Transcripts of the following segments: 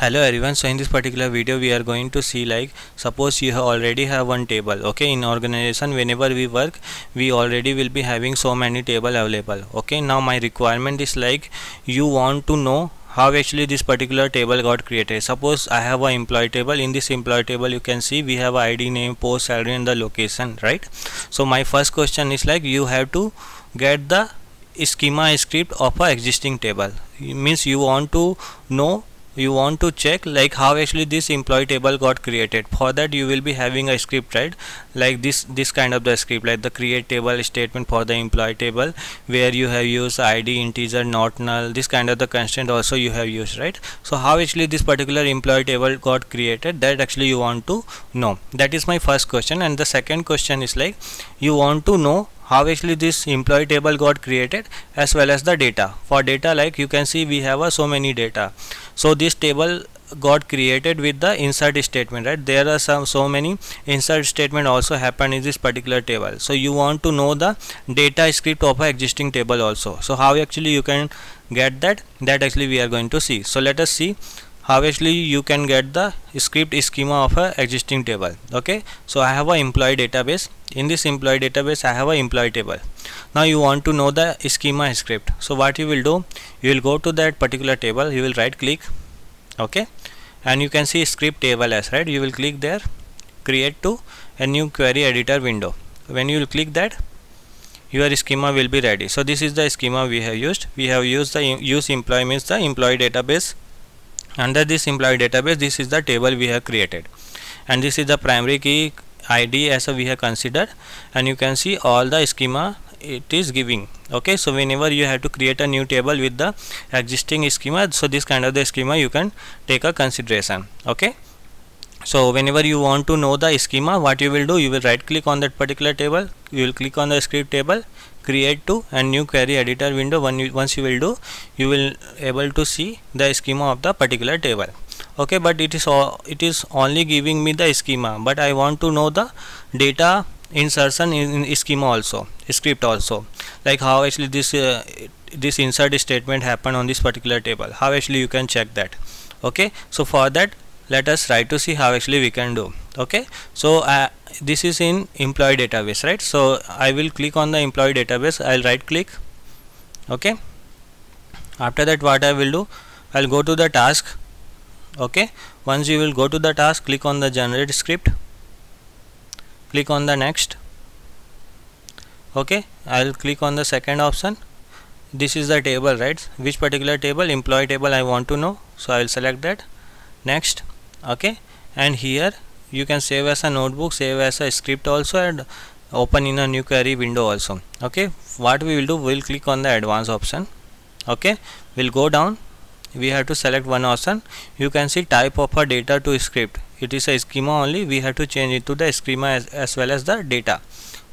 hello everyone so in this particular video we are going to see like suppose you already have one table okay? In organization whenever we work we already will be having so many table available okay? Now my requirement is like you want to know how actually this particular table got created. Suppose i have a employee table. In this employee table you can see we have id name post salary and the location right? So my first question is like you have to get the schema script of a existing table. It means you want to know you want to check like how actually this employee table got created. For that you will be having a script right? Like this this kind of the script like the create table statement for the employee table where you have used id integer not null this kind of the constraint also you have used right? So how actually this particular employee table got created that actually you want to know. That is my first question. And the second question is like you want to know how actually this employee table got created as well as the data. For data like you can see we have uh, so many data. So this table got created with the insert statement right? There are some so many insert statement also happen in this particular table. So you want to know the data script of a existing table also. So how actually you can get that? That actually we are going to see. So let us see actually you can get the script schema of a existing table okay? So i have a employee database. In this employee database i have a employee table. Now you want to know the schema script. So what you will do? You will go to that particular table. You will right click okay? And you can see script table as right? You will click there create to a new query editor window. When you will click that your schema will be ready. So this is the schema we have used. We have used the use employee means the employee database under this employee database this is the table we have created. And this is the primary key id as we have considered. And you can see all the schema it is giving. Okay so whenever you have to create a new table with the existing schema so this kind of the schema you can take a consideration. Okay so whenever you want to know the schema what you will do you will right click on that particular table. You will click on the script table create to and new query editor window. When once you will do you will able to see the schema of the particular table. Okay but it is all it is only giving me the schema but I want to know the data insertion in, in schema also script also. Like how actually this uh, this insert statement happen on this particular table. How actually you can check that. Okay so for that let us try to see how actually we can do okay? So uh, this is in employee database right? So I will click on the employee database. I'll right click okay? After that what I will do? I'll go to the task. Okay? Once you will go to the task click on the generate script. Click on the next. Okay? I'll click on the second option. This is the table right? Which particular table? Employee table I want to know. So I will select that. Next. Okay? And here you can save as a notebook save as a script also and open in a new query window also. Okay? What we will do we'll click on the advanced option. Okay? We'll go down. We have to select one option. You can see type of a data to script. It is a schema only. We have to change it to the schema as, as well as the data.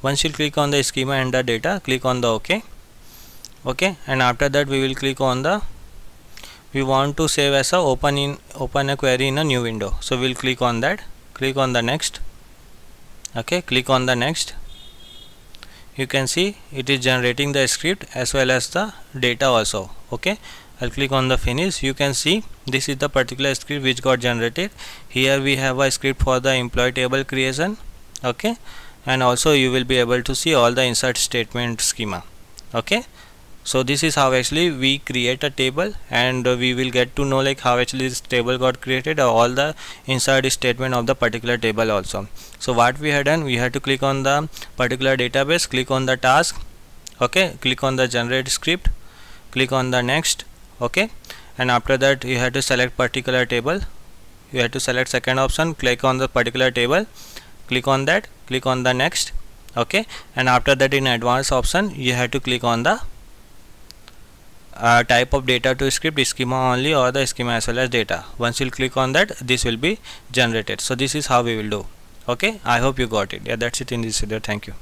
Once you click on the schema and the data click on the ok. Okay? And after that we will click on the we want to save as a open in open a query in a new window. So we'll click on that click on the next. Okay click on the next. You can see it is generating the script as well as the data also. Okay I'll click on the finish. You can see this is the particular script which got generated. Here we have a script for the employee table creation. Okay and also you will be able to see all the insert statement schema. Okay so this is how actually we create a table and we will get to know like how actually this table got created or all the insert statement of the particular table also. So what we had done we had to click on the particular database click on the task okay click on the generate script click on the next okay. And after that you have to select particular table you have to select second option click on the particular table click on that click on the next okay. And after that in advanced option you have to click on the uh, type of data to script schema only or the schema as well as data. Once you click on that this will be generated. So this is how we will do. Okay? I hope you got it. Yeah that's it in this video. Thank you